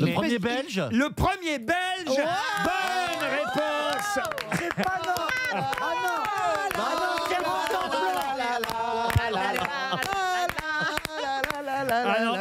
Le premier belge Le premier belge. Bonne réponse. C'est pas non. Ah non. Ah non,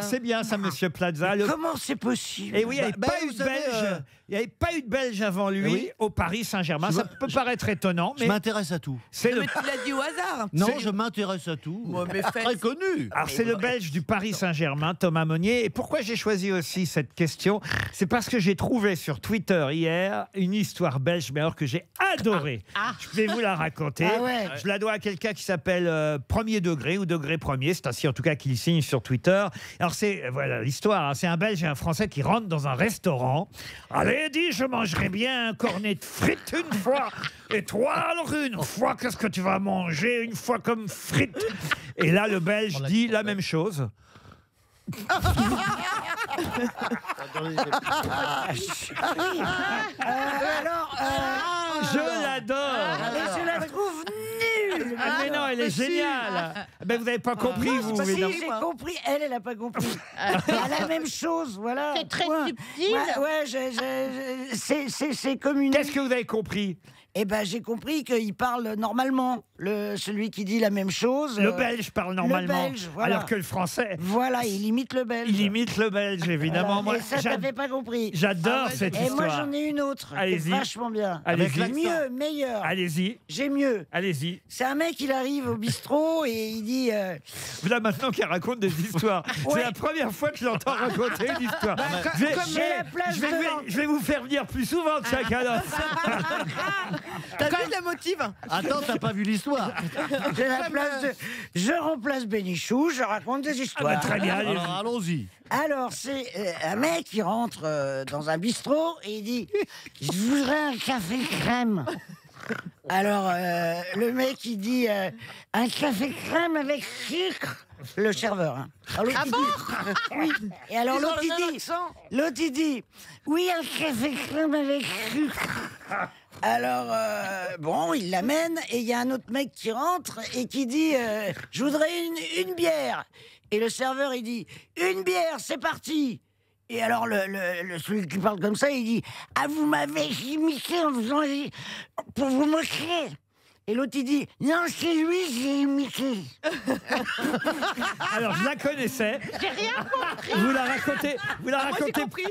c'est bien ça, monsieur Plaza. Le- Comment c'est possible Et oui, il n'y avait, Bah, pas, bah, eu vous de savez, belge. euh, Il n'y avait pas eu de belge avant lui Oui. au Paris Saint-Germain. Ça peut paraître étonnant, Je mais m'intéresse à tout. c'est le. Mais tu l'as dit au hasard. Non, je m'intéresse à tout. Ouais, mais faites- Très connu. Alors c'est le Belge du Paris Saint-Germain, Thomas Monnier. Et pourquoi j'ai choisi aussi cette question? C'est parce que j'ai trouvé sur Twitter hier une histoire belge, mais alors que j'ai adoré. Je vais vous la raconter. Ah ouais. Je la dois à quelqu'un qui s'appelle euh, Premier Degré ou Degré Premier. C'est ainsi en tout cas qu'il signe sur Twitter. Alors c'est euh, voilà l'histoire. hein. C'est un Belge et un Français qui rentrent dans un restaurant. Allez, dis, je mangerai bien un cornet de frites une fois. Et toi, alors une fois, qu'est-ce que tu vas manger une fois comme frites? Et là, le Belge dit la même chose. Alors, euh, Je l'adore. mais je la trouve nulle Ah, mais non, elle est géniale. Ben, vous n'avez pas compris, vous. Si, j'ai compris. Elle, elle n'a pas compris. Elle a la même chose, voilà. C'est très Point. subtil. Ouais, ouais, je- je- je- c'est- c'est c'est comme. Qu'est-ce que vous avez compris? Eh ben, j'ai compris qu'il parle normalement. Le, celui qui dit la même chose. Le euh, Belge parle normalement, Belge, voilà. alors que le Français, Voilà, il imite le belge. il imite le Belge, évidemment. Voilà. Moi, Et ça, t'avais pas compris. j'adore cette Et moi, histoire. j'en ai une autre. Allez-y. Vachement bien. Allez-y. Avec Mieux, meilleur. Allez-y, J'ai mieux. allez-y. C'est un mec, il arrive au bistrot et il dit. euh, Là maintenant qu'il raconte des histoires. C'est la première fois que je l'entends raconter une histoire. je, vais, comme je j'ai vais- la place je vais- devant. je vais vous faire venir plus souvent de Chakalov. T'as vu le motif? Attends, t'as pas vu l'histoire j'ai la place de- Je remplace Bénichou, je raconte des Ah bah, histoires. très bien. Alors allons-y. Alors, c'est euh, un mec qui rentre euh, dans un bistrot et il dit Je voudrais un café crème. Alors, euh, le mec, il dit euh, Un café crème avec sucre. Le serveur. Hein. Alors, il dit, Oui. Et alors, l'autre, il dit L'autre, il dit Oui, un café crème avec sucre. Alors, euh, bon, il l'amène et il y a un autre mec qui rentre et qui dit Je voudrais une, une bière. Et le serveur, il dit Une bière, c'est parti. Et alors, le, le- celui qui parle comme ça, il dit Ah, vous m'avez imité en faisant. pour vous moquer. Et l'autre, il dit Non, c'est lui, j'ai imité. Alors je la connaissais. J'ai rien compris. Vous la racontez, vous la Moi j'ai racontez, compris.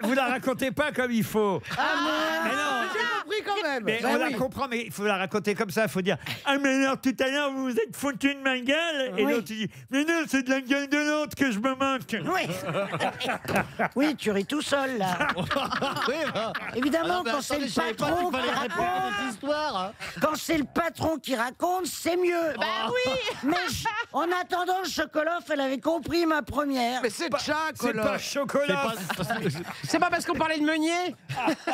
vous la racontez pas comme il faut. mais non. J'ai compris quand même. Mais on la comprend, mais il faut la raconter comme ça. Il faut dire Ah, mais alors tout à l'heure, vous vous êtes foutu de ma gueule? Et Oui. l'autre, il dit Mais non, c'est de la gueule de l'autre que je me moque. Oui. oui, tu ris tout seul, là. Oui, bah. Évidemment, Ah, mais quand c'est le patron qui raconte, à des histoires. hein. quand c'est le patron qui raconte, c'est mieux. Bah oui. Mais je- en attendant, le Chocoloff, elle avait compris ma première. Mais c'est Tcha, C'est pas chocolat. pas- C'est pas parce qu'on parlait de meunier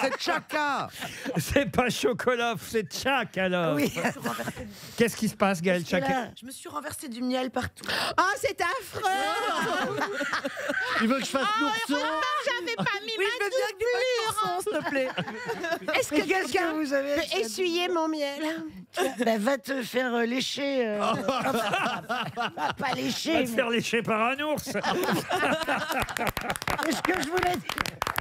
C'est Tchaka C'est pas chocolat, c'est tchac alors. Oui. Qu'est-ce qui se passe, Gaël là, Je me suis renversé du miel partout. Ah, c'est affreux Tu veux que je fasse Ah, l'ourson J'avais pas mis Oui, ma l'ourson, s'il te plaît. Est-ce que qu'est-ce quelqu'un que vous avez peut essuyer mon miel Ben, Va te faire euh, lécher. euh, enfin, pas, pas lécher. Va te mais- faire lécher par un ours. Qu'est-ce que je voulais dire